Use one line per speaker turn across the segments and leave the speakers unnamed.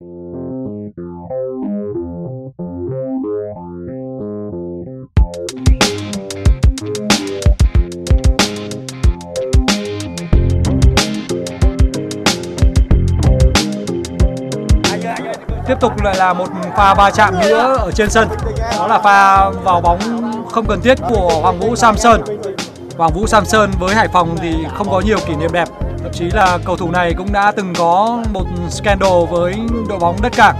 Tiếp tục lại là một pha va chạm nữa ở trên sân. Đó là pha vào bóng không cần thiết của Hoàng Vũ Samson. Hoàng Vũ Samson với Hải Phòng thì không có nhiều kỷ niệm đẹp. Thậm chí là cầu thủ này cũng đã từng có một scandal với đội bóng đất cảng.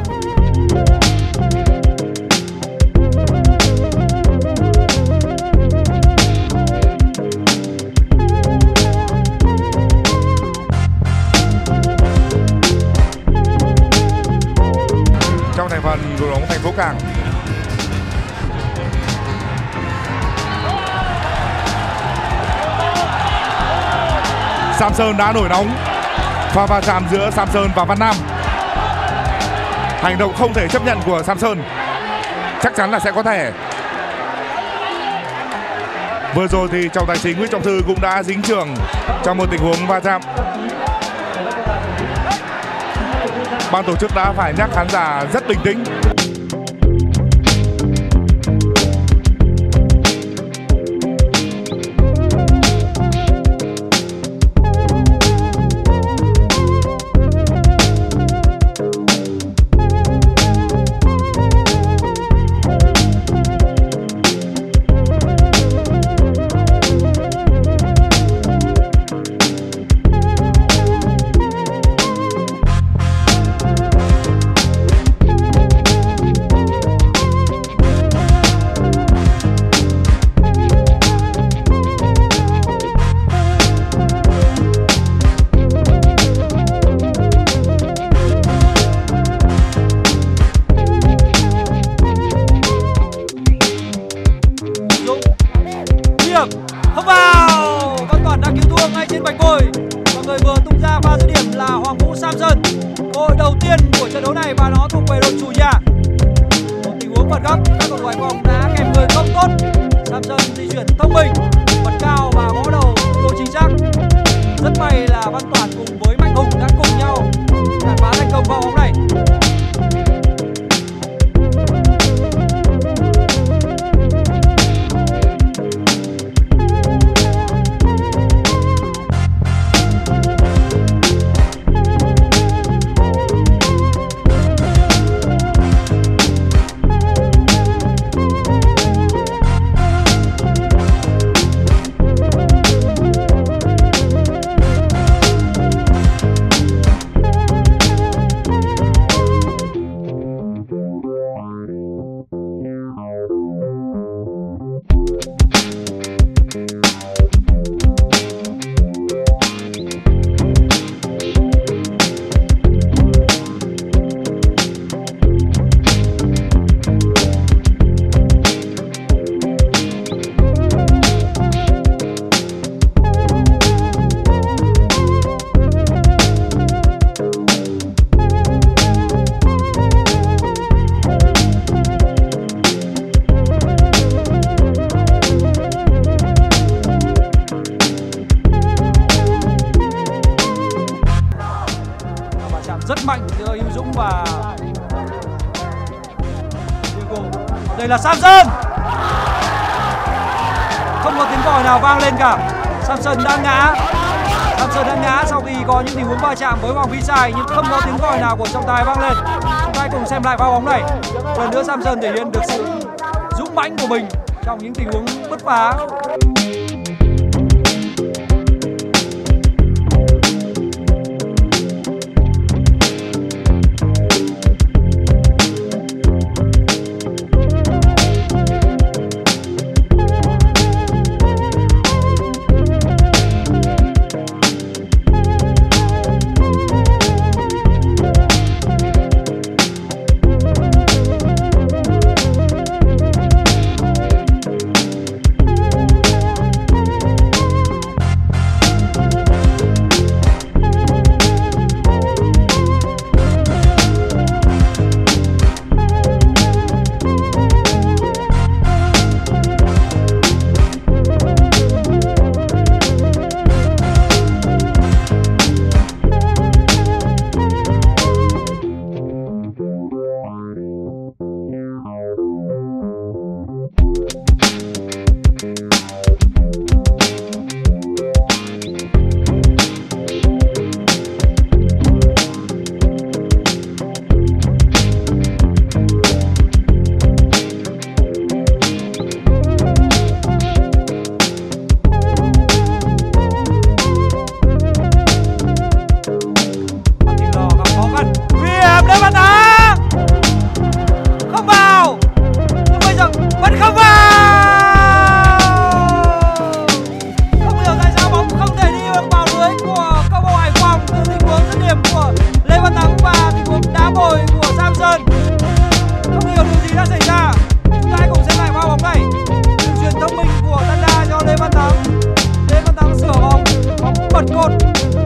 trong thành phần đội bóng thành phố Cảng. Samson đã nổi nóng pha va chạm giữa Samson và Văn Nam. Hành động không thể chấp nhận của Samson. Chắc chắn là sẽ có thẻ. Vừa rồi thì trọng tài chính Nguyễn Trọng Thư cũng đã dính trường trong một tình huống va chạm. Ban tổ chức đã phải nhắc khán giả rất bình tĩnh.
Phạt góc. Các cầu thủ Hải Phòng đã kèm người không tốt Samson di chuyển thông minh. Là Samson. Không có tiếng còi nào vang lên cả. Samson đang ngã. Samson đang ngã sau khi có những tình huống va chạm với Hoàng Vy Sai, nhưng không có tiếng còi nào của trọng tài vang lên. Chúng ta cùng xem lại pha bóng này. Lần nữa Samson thể hiện được sự dũng mãnh của mình trong những tình huống bứt phá.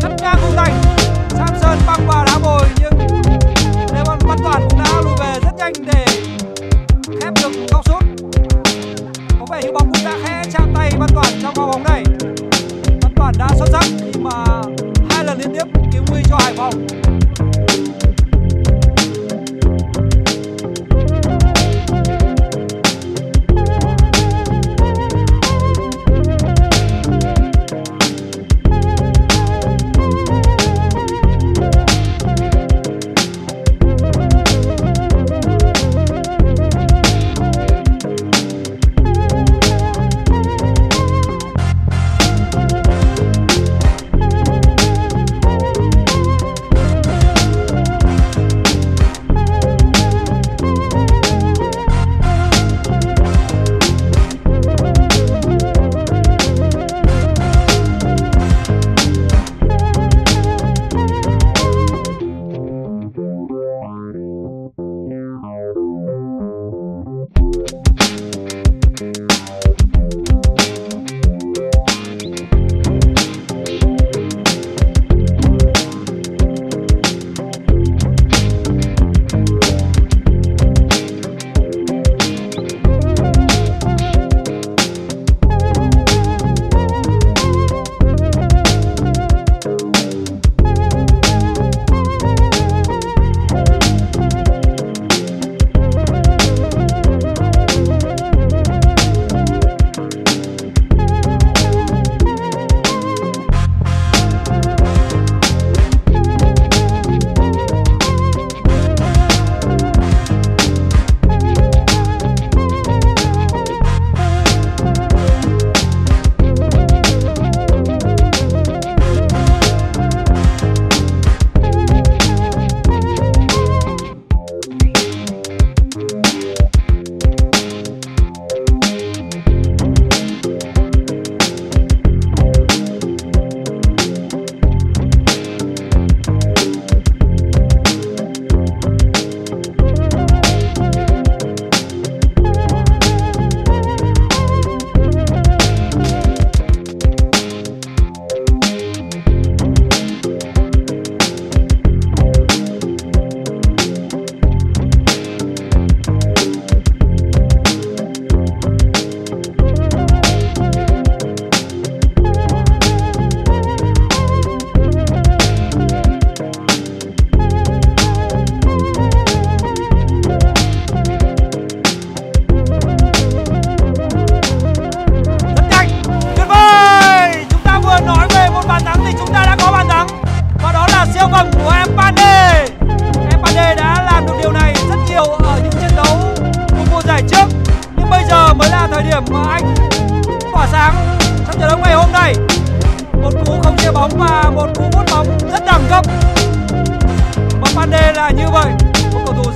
Cắt ngang khung thành Samson băng vào đá bồi, nhưng Lê Văn Văn Toàn cũng đã lùi về rất nhanh để khép được góc sút. Có vẻ như bóng cũng đã khẽ chạm tay Văn Toàn trong pha bóng này. Văn Toàn đã xuất sắc khi mà hai lần liên tiếp cứu nguy cho Hải Phòng.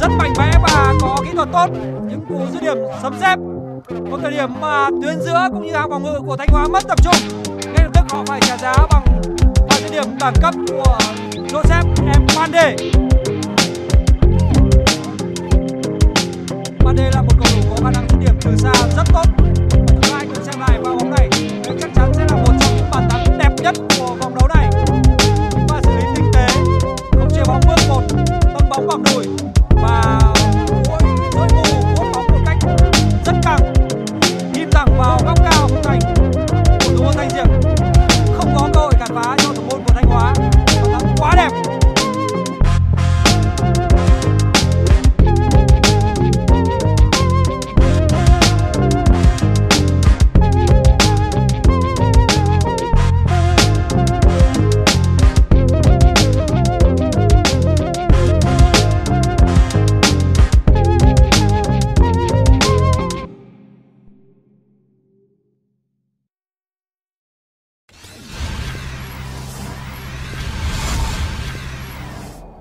Rất mạnh mẽ và có kỹ thuật tốt. Những cú dứt điểm sấm sét. Có thời điểm mà tuyến giữa cũng như hàng phòng ngự của Thanh Hóa mất tập trung. Ngay lập tức họ phải trả giá bằng pha dứt điểm đẳng cấp của Joseph Mpande Mpande là một cầu thủ có khả năng dứt điểm từ xa rất tốt. Chúng ta hãy cùng xem lại vào bóng này.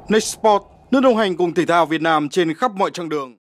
Next Sport, nước đồng hành cùng thể thao Việt Nam trên khắp mọi chặng đường.